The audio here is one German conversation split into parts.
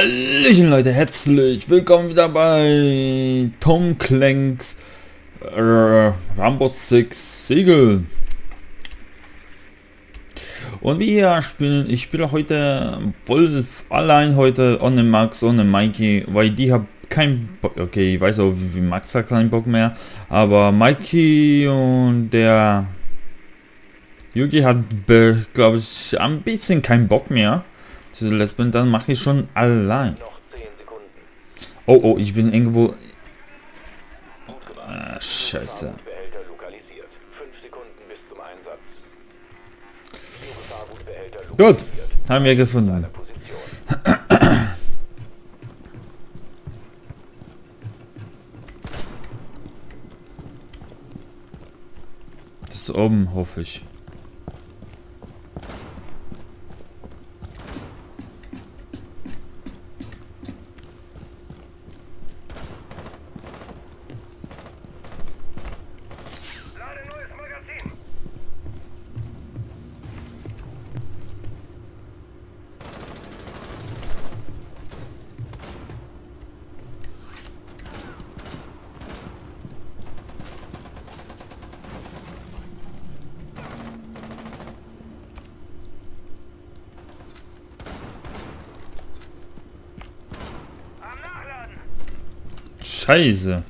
Hallöchen Leute, herzlich willkommen wieder bei Tom Clanks äh, Rambo 6 Segel. Und wir spielen, ich spiele heute Wolf allein heute ohne Max, ohne Mikey, weil die haben kein Bock, okay, ich weiß auch wie Max hat keinen Bock mehr, aber Mikey und der Yugi hat, glaube ich, ein bisschen keinen Bock mehr zu Lesben, dann mache ich schon allein. Oh, oh, ich bin irgendwo... Ah, scheiße. Gut, haben wir gefunden. Das ist oben, hoffe ich. Scheiße.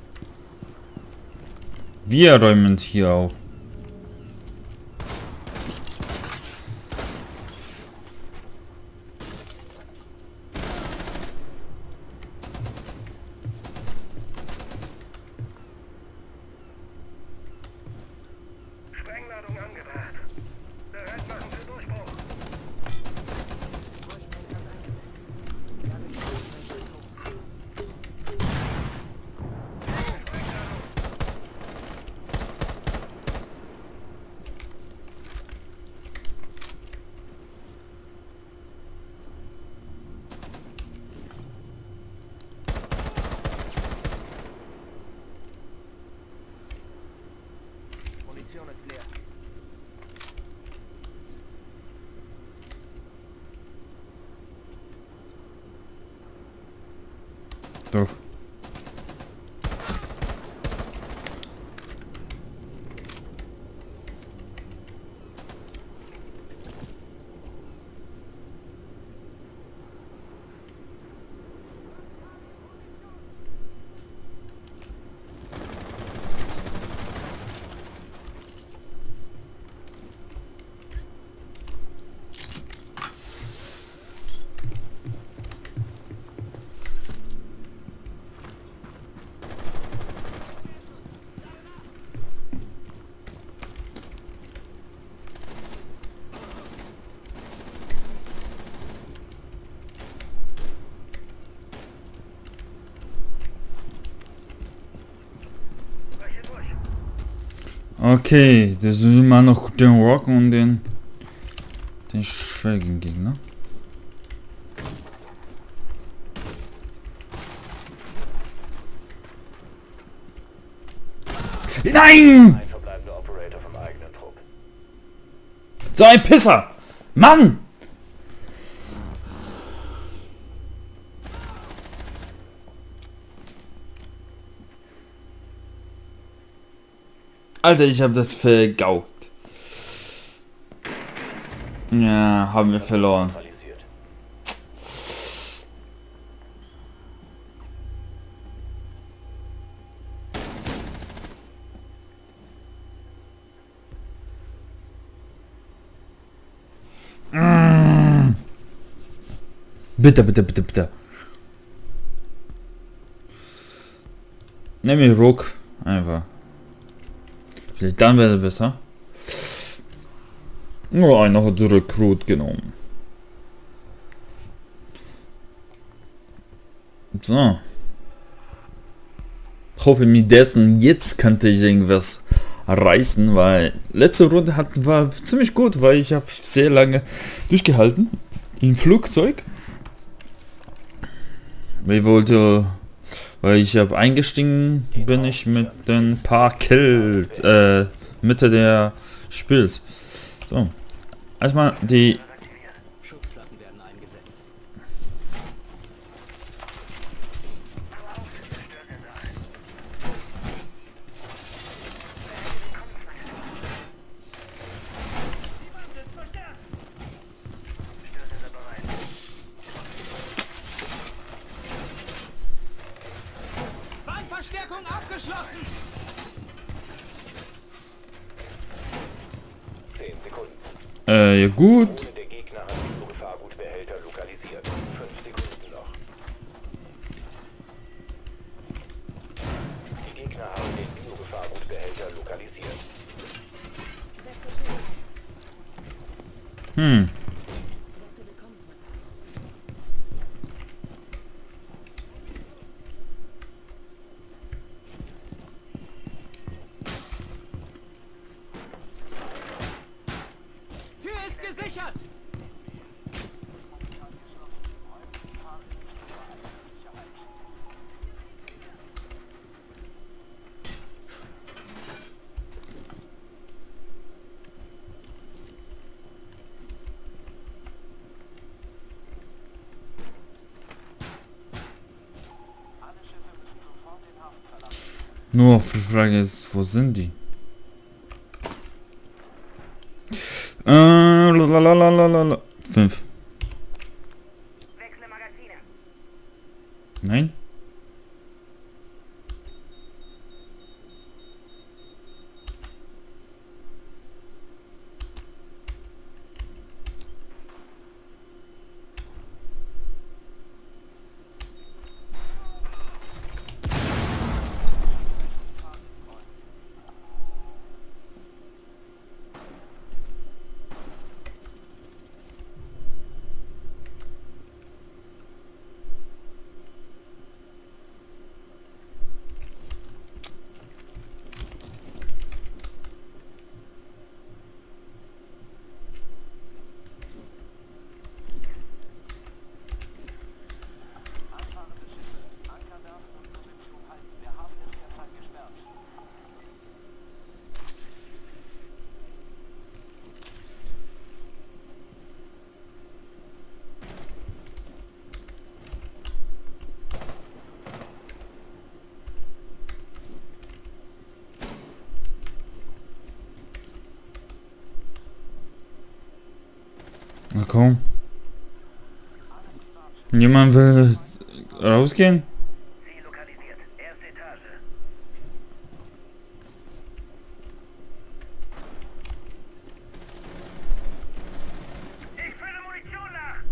Wir räumen hier auf. Doch. Okay, das sind immer noch den Rock und den den schwächigen Gegner. Nein! So ein Pisser! Mann! Alter, ich habe das vergaukt. Ja, haben wir verloren. Mm. Bitte, bitte, bitte, bitte. Nimm mir Ruck. Einfach. Dann wäre besser. Nur einer hat Rekrut genommen. So. Ich hoffe mit dessen jetzt könnte ich irgendwas reißen, weil letzte Runde hat, war ziemlich gut, weil ich habe sehr lange durchgehalten im Flugzeug. Ich wollte, weil ich habe eingestiegen bin ich mit den paar Kills äh, Mitte der Spiels. So, erstmal die Geschlossen! 10 Sekunden. Äh, ja gut. Der Gegner hat Biogefahrgutbehälter lokalisiert. 5 Sekunden noch. Die Gegner haben den Biogefahrgutbehälter lokalisiert. Hm. Tür ist gesichert! Nur die Frage ist, wo sind die? Äh, lalalala. Fünf. Nein? Na komm. Jemand will rausgehen? Ziel lokalisiert. Erste Etage. Ich fülle Munition nach!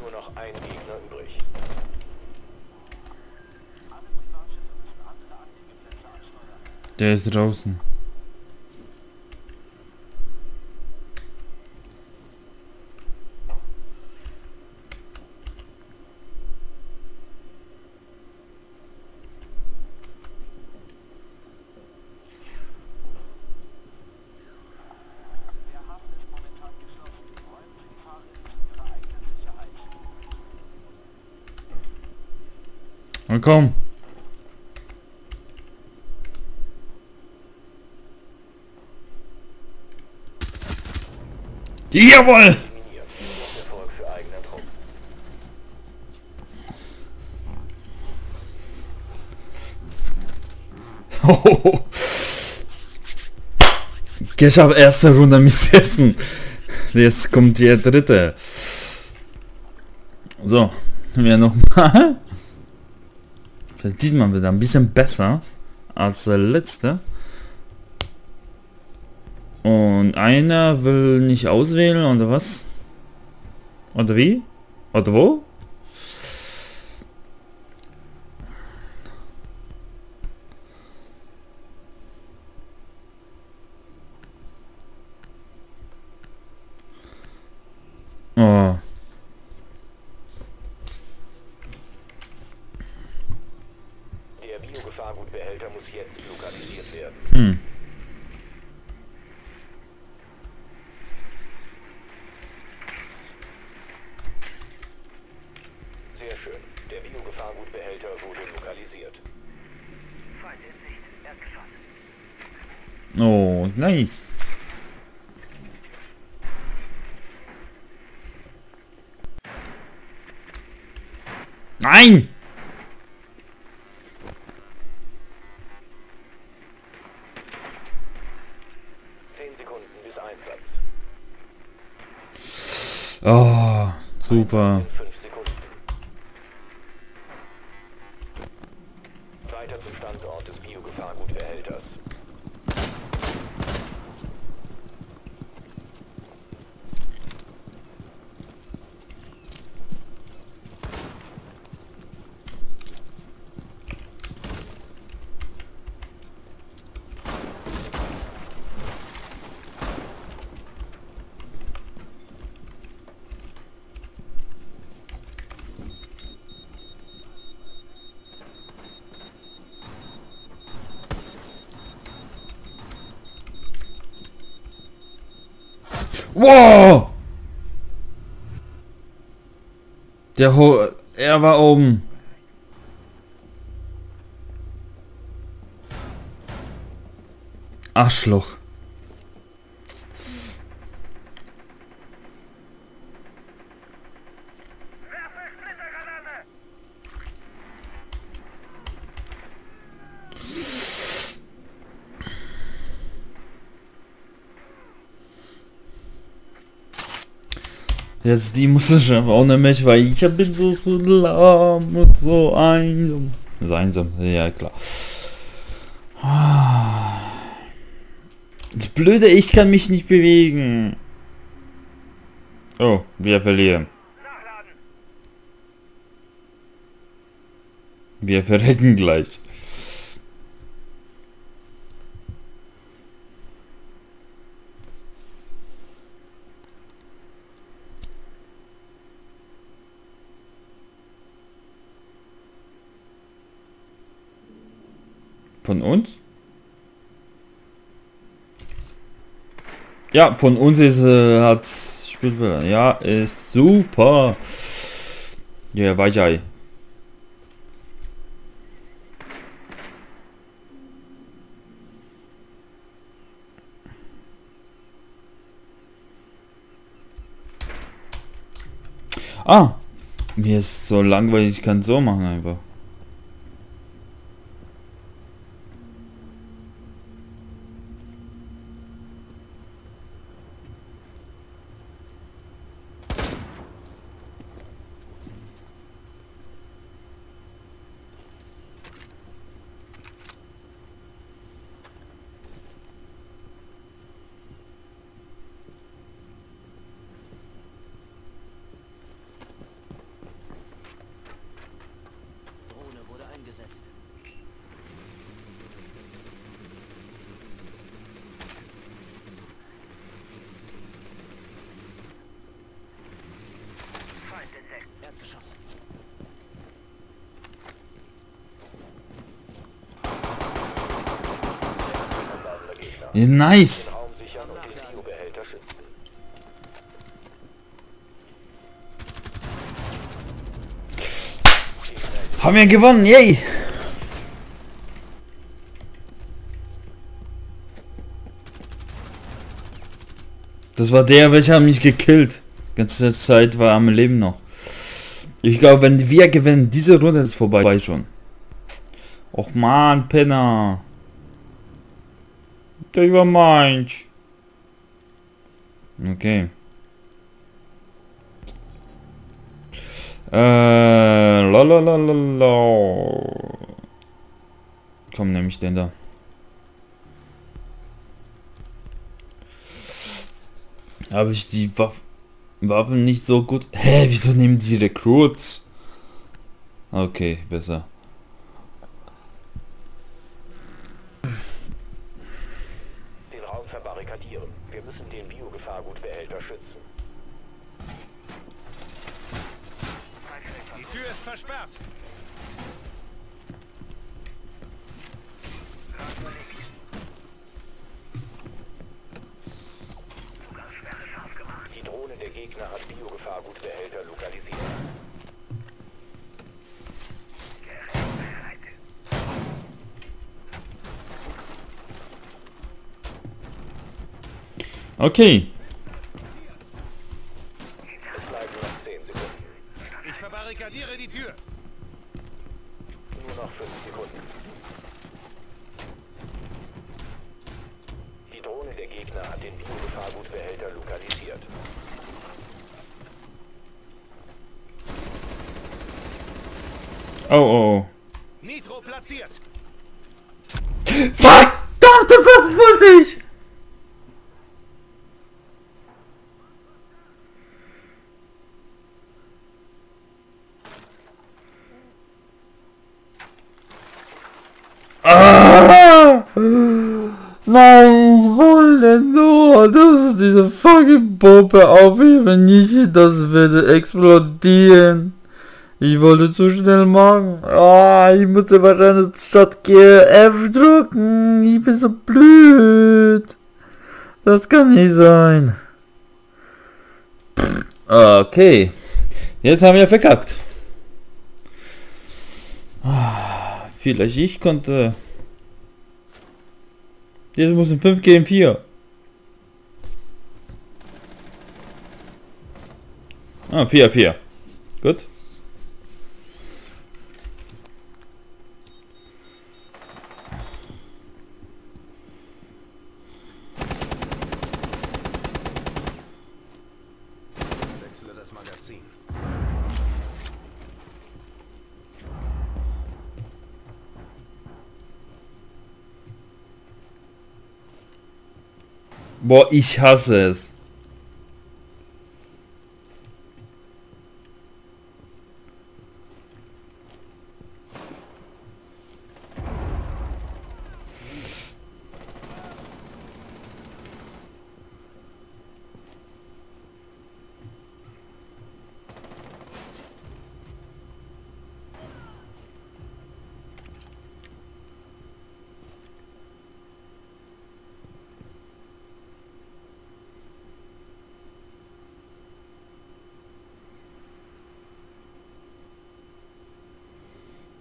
Nur noch ein Gegner übrig. Der ist draußen. Na komm. Jawohl! Ich habe erste Runde missessen. Jetzt kommt die dritte. So, wir nochmal. Diesmal wieder ein bisschen besser als der letzte. Und einer will nicht auswählen oder was? Oder wie? Oder wo? Oh. Der Biogefahrgutbehälter muss jetzt lokalisiert werden. Hm. Sehr schön. Der Biogefahrgutbehälter wurde lokalisiert. Feind in Sicht. Erdgeschoss. Oh, nice. Nein! Zehn Sekunden bis Einsatz. Oh, super. Wow! Der Ho er war oben. Arschloch. Jetzt die muss ich aber auch nicht mehr, weil ich bin so, so lahm und so einsam. So einsam, ja klar. Das Blöde, ich kann mich nicht bewegen. Oh, wir verlieren. Wir verrecken gleich. Von uns? Ja, von uns ist äh, hat spielt ja ist super. Ja, weiter. Ah, mir ist so langweilig, ich kann so machen einfach. Drohne wurde eingesetzt. Feind entdeckt. Erdgeschoss. Anladender Gegner. Ja, nice. Haben wir gewonnen, yay! Das war der, welcher mich gekillt. Die ganze Zeit war er am Leben noch. Ich glaube, wenn wir gewinnen, diese Runde ist vorbei schon. Och man, Penner. Der war meins. Okay. Äh, lalalala. Komm, nehme ich den da. Habe ich die Waff Waffen nicht so gut. Hä, wieso nehmen die Recruits? Okay, besser. Gegner hat Biogefahrgutbehälter lokalisiert. Okay. Oh, oh, oh. Nitro platziert. Verdammte, was wollte ich? Ah! Nein, ich wollte nur, dass diese fucking Bombe aufheben, nicht, das würde explodieren. Ich wollte zu schnell machen. Ah, ich musste wahrscheinlich statt G F drücken. Ich bin so blöd. Das kann nicht sein. Okay. Jetzt haben wir verkackt. Ah, Vielleicht ich konnte. Jetzt muss ein 5 gegen 4. Ah, 4, 4. Gut. Boah, ich hasse es.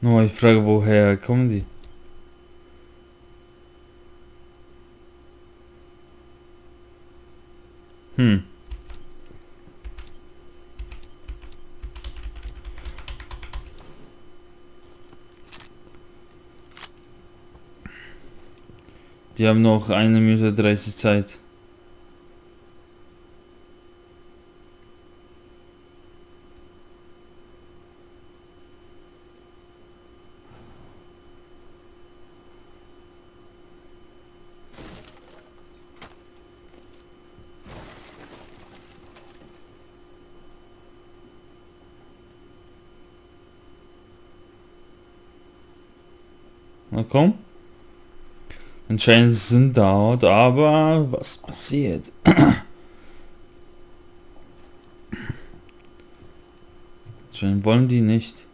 Nur ich frage, woher kommen die? Hm. Die haben noch eine Minute 30 Zeit. Na komm. Anscheinend sind dort, aber was passiert? Anscheinend wollen die nicht.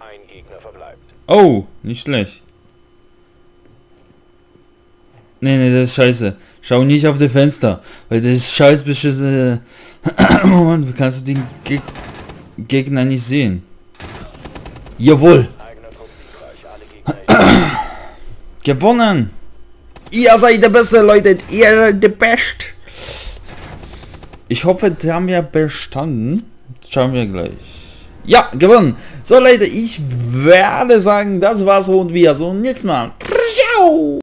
Ein Gegner verbleibt. Oh, nicht schlecht. Nee, nee, das ist scheiße. Schau nicht auf die Fenster, weil das ist scheiß beschissene... Moment, wie kannst du den Geg Gegner nicht sehen? Jawohl, gewonnen! Ihr seid der Beste, Leute, ihr der Best! Ich hoffe, die haben wir bestanden. Schauen wir gleich. Ja, gewonnen! So Leute, ich werde sagen, das war's und wir so nächstes Mal. Ciao!